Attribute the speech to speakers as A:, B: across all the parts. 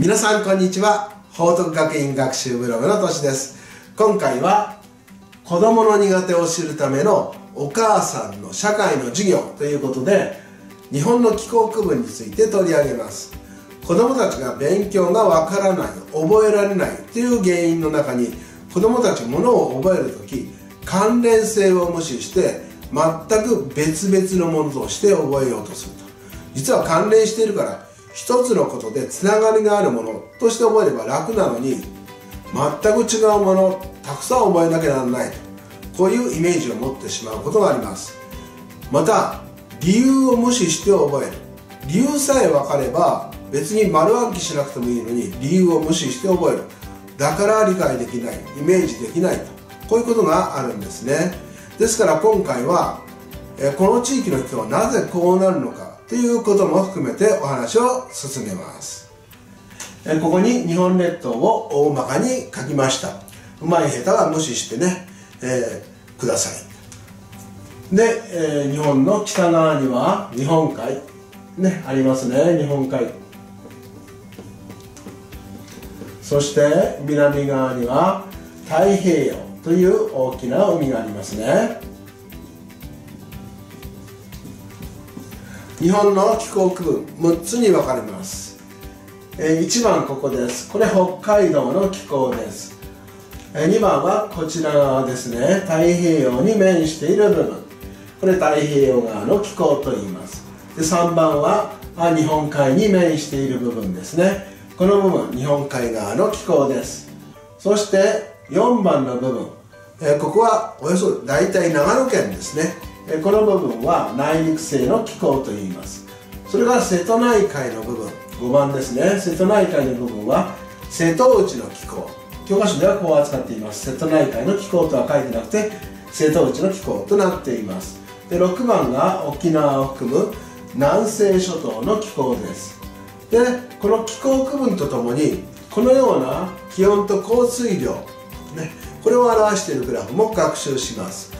A: 皆さんこんにちは。報徳学院学習ブログのとしです。今回は子供の苦手を知るためのお母さんの社会の授業ということで日本の気候区分について取り上げます。子供たちが勉強がわからない覚えられないという原因の中に子供たちものを覚える時関連性を無視して全く別々のものとして覚えようとすると。実は関連しているから一つのことでつながりがあるものとして覚えれば楽なのに全く違うものたくさん覚えなきゃならないと。こういうイメージを持ってしまうことがあります。また理由を無視して覚える。理由さえ分かれば別に丸暗記しなくてもいいのに理由を無視して覚える。だから理解できないイメージできないと。こういうことがあるんですね。ですから今回はこの地域の人はなぜこうなるのか。ということも含めてお話を進めます。ここに日本列島を大まかに書きました。うまい下手は無視してね、えー、ください。で、えー、日本の北側には日本海ねありますね日本海。そして南側には太平洋という大きな海がありますね。日本の気候区分6つに分かれます、え、1番ここです。これ北海道の気候です、え、2番はこちら側ですね。太平洋に面している部分。これ太平洋側の気候と言います。で3番は日本海に面している部分ですね。この部分日本海側の気候です。そして4番の部分、え、ここはおよそ大体長野県ですね、この部分は内陸性の気候と言います。それから瀬戸内海の部分。5番ですね。瀬戸内海の部分は瀬戸内の気候。教科書ではこう扱っています。瀬戸内海の気候とは書いてなくて瀬戸内の気候となっています。で6番が沖縄を含む南西諸島の気候です。でこの気候区分とともにこのような気温と降水量、ね、これを表しているグラフも学習します。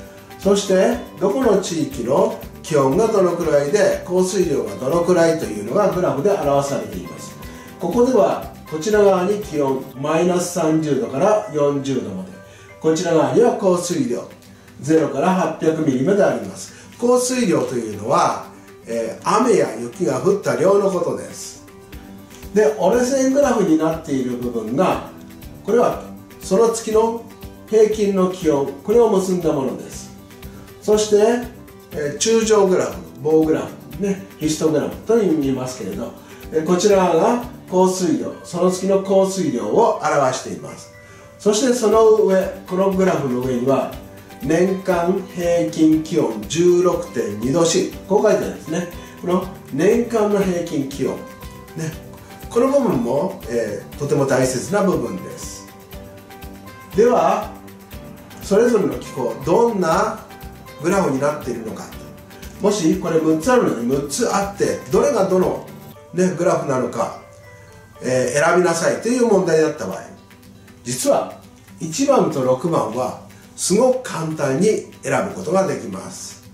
A: そしてどこの地域の気温がどのくらいで降水量がどのくらいというのがグラフで表されています。ここではこちら側に気温マイナス30度から40度まで。こちら側には降水量0から800ミリまであります。降水量というのは、えー、雨や雪が降った量のことです。で折れ線グラフになっている部分がこれはその月の平均の気温これを結んだものです。そして、えー、中上グラフ棒グラフねヒストグラフと言いますけれど、えー、こちらが降水量その月の降水量を表しています。そしてその上このグラフの上には年間平均気温16.2度 C こう書いてあるんですね。この年間の平均気温ねこの部分も、えー、とても大切な部分です。ではそれぞれの気候どんなグラフになっているのかもしこれ6つあるのに6つあってどれがどの、ね、グラフなのか、えー、選びなさいという問題だった場合。実は1番と6番はすごく簡単に選ぶことができます。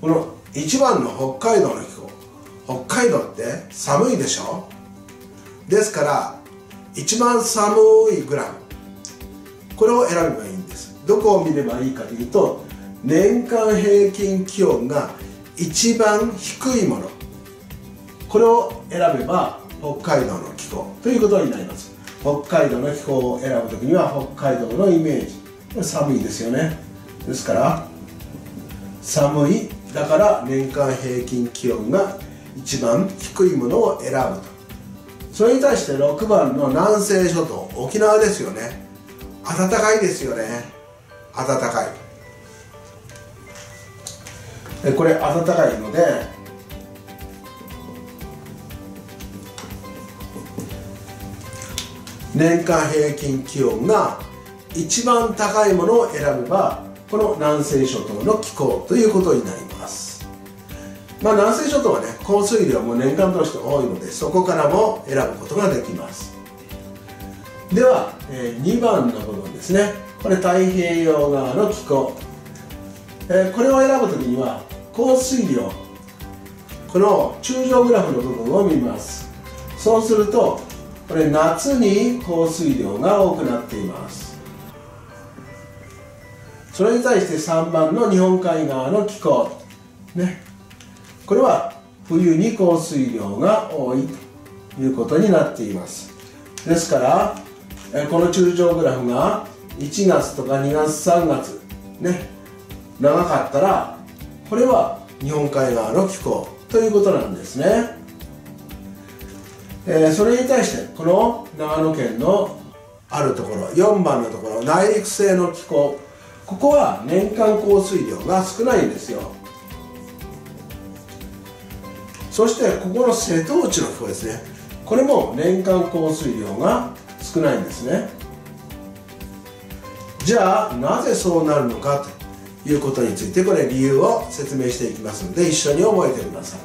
A: この1番の北海道の気候。北海道って寒いでしょ？ですから一番寒いグラフ。これを選べばいいんです。どこを見ればいいかというと年間平均気温が一番低いもの。これを選べば北海道の気候ということになります。北海道の気候を選ぶ時には北海道のイメージ。寒いですよね。ですから寒い。だから年間平均気温が一番低いものを選ぶと。それに対して6番の南西諸島沖縄ですよね。暖かいですよね。暖かい。これ暖かいので年間平均気温が一番高いものを選べばこの南西諸島の気候ということになります。まあ、南西諸島はね降水量も年間通して多いのでそこからも選ぶことができます。では、えー、2番の部分ですね。これ太平洋側の気候、え、これを選ぶ時には降水量。この中上グラフの部分を見ます。そうするとこれ夏に降水量が多くなっています。それに対して3番の日本海側の気候。ね。これは冬に降水量が多いということになっています。ですからこの中上グラフが1月とか2月3月ね長かったらこれは日本海側の気候ということなんですね、えー、それに対してこの長野県のあるところ4番のところ内陸性の気候。ここは年間降水量が少ないんですよ。そしてここの瀬戸内の気候ですね。これも年間降水量が少ないんですね。じゃあなぜそうなるのかと。いうことについてこれ理由を説明していきますので一緒に覚えてください、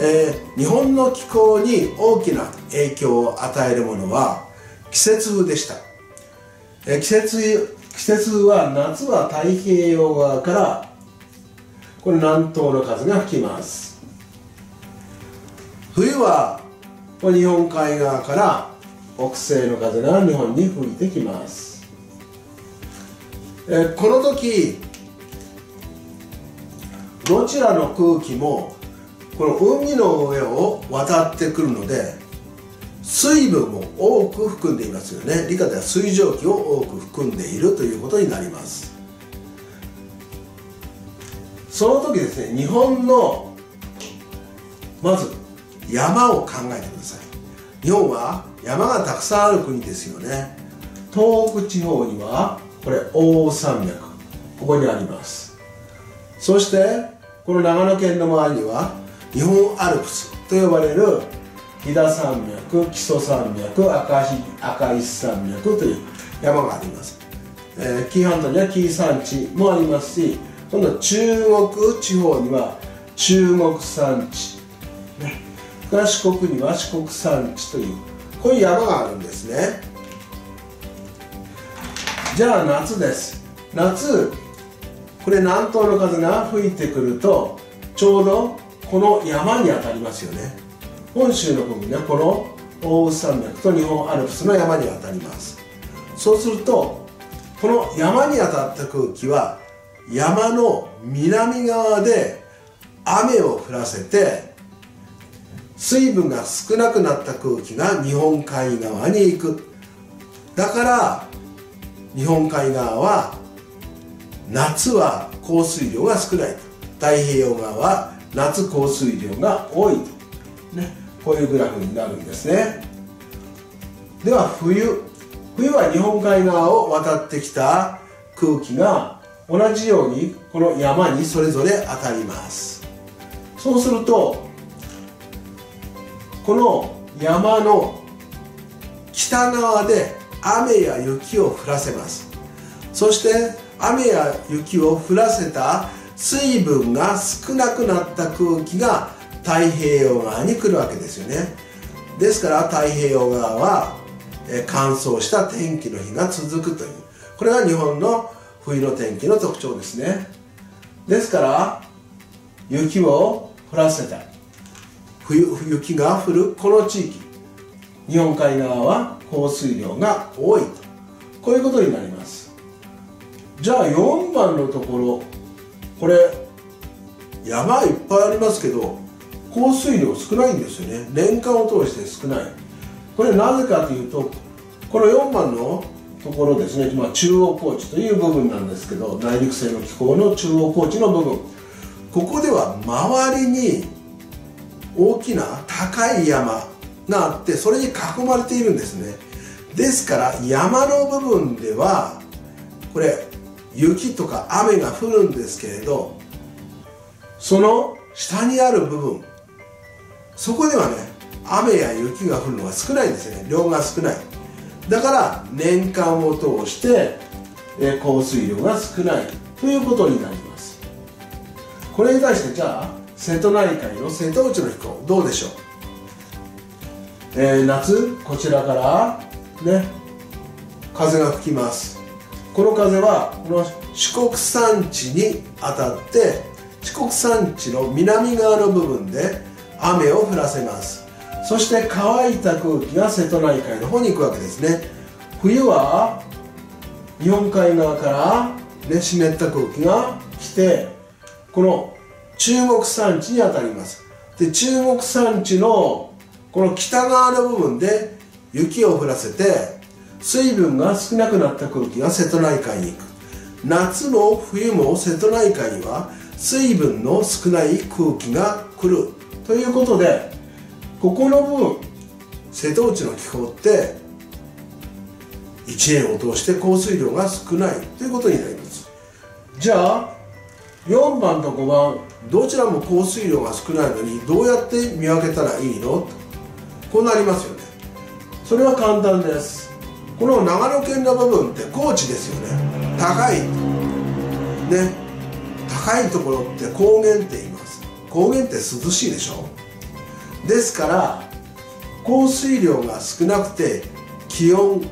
A: えー、日本の気候に大きな影響を与えるものは季節風でした、えー、季節季節風は夏は太平洋側からこれ南東の風が吹きます。冬は日本海側から北西の風が日本に吹いてきます。えこの時どちらの空気もこの海の上を渡ってくるので水分も多く含んでいますよね。理科では水蒸気を多く含んでいるということになります。その時ですね日本のまず山を考えてください。日本は山がたくさんある国ですよね。東北地方にはこれ大山脈。ここにあります。そしてこの長野県の周りには日本アルプスと呼ばれる飛騨山脈木曽山脈赤石赤石山脈という山があります、えー、紀伊半島には紀伊山地もありますし今度中国地方には中国山地、ね、四国には四国山地というこういう山があるんですね。じゃあ夏です。夏これ南東の風が吹いてくるとちょうどこの山に当たりますよね。本州の部分ねこの大臼山脈と日本アルプスの山に当たります。そうするとこの山に当たった空気は山の南側で雨を降らせて水分が少なくなった空気が日本海側に行く。だから日本海側は夏は降水量が少ない太平洋側は夏降水量が多いと、ね、こういうグラフになるんですね。では冬。冬は日本海側を渡ってきた空気が同じようにこの山にそれぞれ当たります。そうするとこの山の北側で雨や雪を降らせます。そして雨や雪を降らせた水分が少なくなった空気が太平洋側に来るわけですよね。ですから太平洋側は乾燥した天気の日が続くという。これが日本の冬の天気の特徴ですね。ですから雪を降らせた。冬雪が降るこの地域。日本海側は降水量が多い。とこういうことになります。じゃあ4番のところこれ山いっぱいありますけど降水量少ないんですよね。年間を通して少ない。これなぜかというとこの4番のところですね、まあ、中央高地という部分なんですけど内陸性の気候の中央高地の部分。ここでは周りに大きな高い山があってそれに囲まれているんですね。ですから山の部分ではこれ雪とか雨が降るんですけれどその下にある部分そこではね雨や雪が降るのが少ないんですね。量が少ない。だから年間を通して降水量が少ない。ということになります。これに対してじゃあ瀬戸内海の瀬戸内の飛行どうでしょう？えー、夏こちらからね風が吹きます。この風はこの四国山地に当たって四国山地の南側の部分で雨を降らせます。そして乾いた空気が瀬戸内海の方に行くわけですね。冬は日本海側から、ね、湿った空気が来てこの中国山地に当たります。で中国山地のこの北側の部分で雪を降らせて水分が少なくなった空気が瀬戸内海に行く。夏も冬も瀬戸内海には水分の少ない空気が来る。ということでここの部分瀬戸内の気候って1年を通して降水量が少ない。ということになります。じゃあ4番と5番どちらも降水量が少ないのにどうやって見分けたらいいの？こうなりますよね。それは簡単です。この長野県の部分って高地ですよね。高い。ね。高いところって高原って言います。高原って涼しいでしょ。ですから降水量が少なくて気温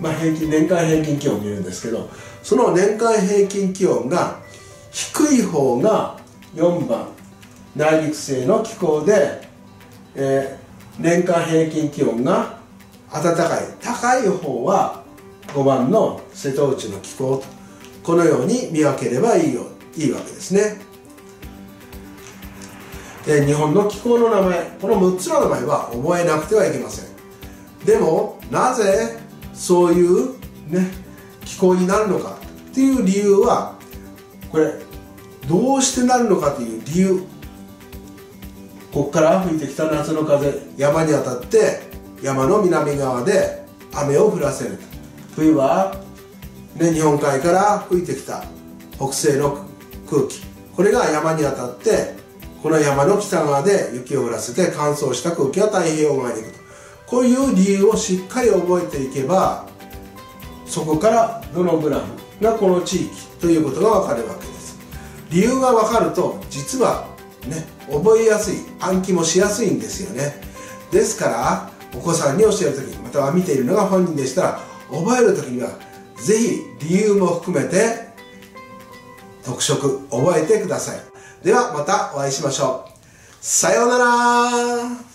A: まあ平均年間平均気温を見るんですけどその年間平均気温が低い方が4番内陸性の気候で、えー、年間平均気温が暖かい高い方は5番の瀬戸内の気候とこのように見分ければいいよいいわけですね。で日本の気候の名前この6つの名前は覚えなくてはいけません。でもなぜそういうね気候になるのかっていう理由はこれどうしてなるのかという理由ここから吹いてきた夏の風山に当たって山の南側で雨を降らせる。冬は、ね、日本海から吹いてきた北西の空気。これが山に当たってこの山の北側で雪を降らせて乾燥した空気が太平洋側に行くと。こういう理由をしっかり覚えていけばそこからどのグラフがこの地域ということがわかるわけです。理由が分かると実はね覚えやすい暗記もしやすいんですよね。ですからお子さんに教える時または見ているのが本人でしたら覚える時には是非理由も含めて特色覚えてください。ではまたお会いしましょう。さようなら。